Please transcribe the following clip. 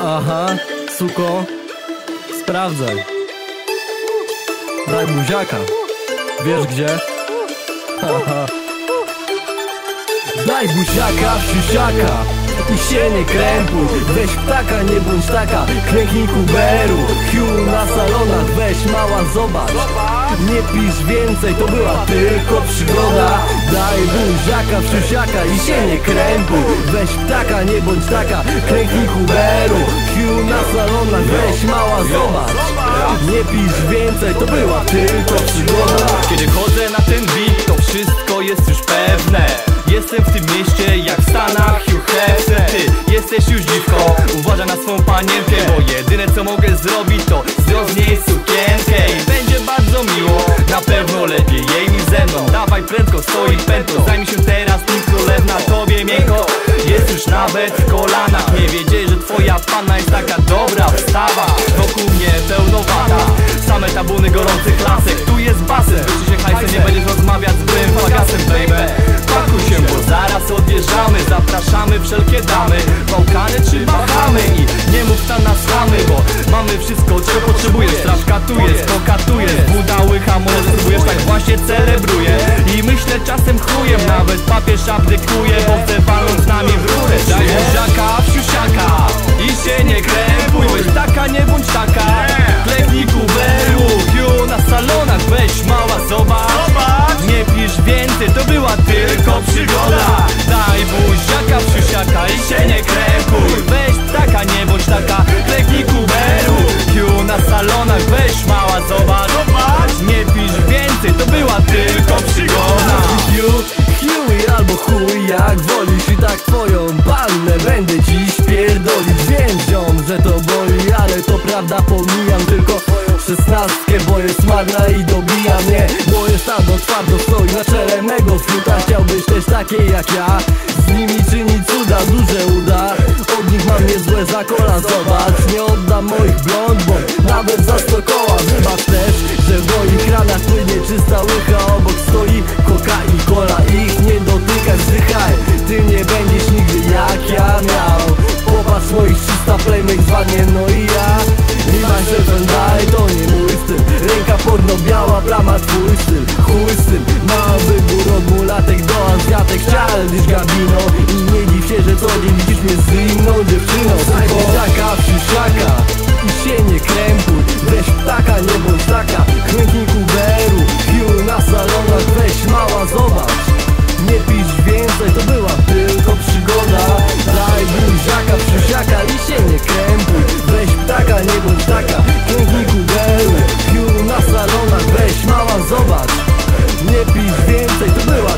Aha, suko, sprawdzaj. Daj buziaka. Wiesz gdzie? Haha. Daj buziaka, siusiaka i się nie krępuj Weź ptaka, nie bądź taka. Klęknij kuberu Hiu na salonach, weź mała zobacz. Nie pisz więcej, to była tylko przygoda. Daj buziaka, siusiaka i się nie krępuj. Weź ptaka, nie bądź taka. Klęknij kuberu Hiu na salonach, weź mała zobacz. Nie pisz więcej, to była tylko przygoda. Kiedy chodzę na ten beat, to wszystko jest już pewne zrobić to zdjąć niej sukienkę I będzie bardzo miło, na pewno lepiej jej niż ze mną. Dawaj prędko, stoi pętlo, zajmij się teraz nim królewna Tobie miękko, jest już nawet w kolanach. Nie wiedzieć, że twoja panna jest taka dobra. Wstawa, wokół mnie pełno wata Same tabuny gorących lasek, tu jest basen. Wróci się hajsem, nie będziesz rozmawiać z byłym Czasem chujem Nawet papież abdykuje bo jest marna i dobija mnie. Moje stado twardo stoi na czele mego fiuta Chciałbyś też takiej jak ja? Z nimi czyni cuda, duże uda. Od nich mam niezłe zakola, zobacz Nie oddam moich blond, bo nawet za sto koła. Wybacz nie krępuj. Weź ptaka, nie bądź taka. Chętnik Uberu, pił na salonach. Weź mała, zobacz. Nie pisz więcej, to była tylko przygoda. Daj buziaka, przysiaka i się nie krępuj. Weź ptaka, nie bądź taka. Chętnik Uberu, pił na salonach. Weź mała, zobacz. Nie pisz więcej, to była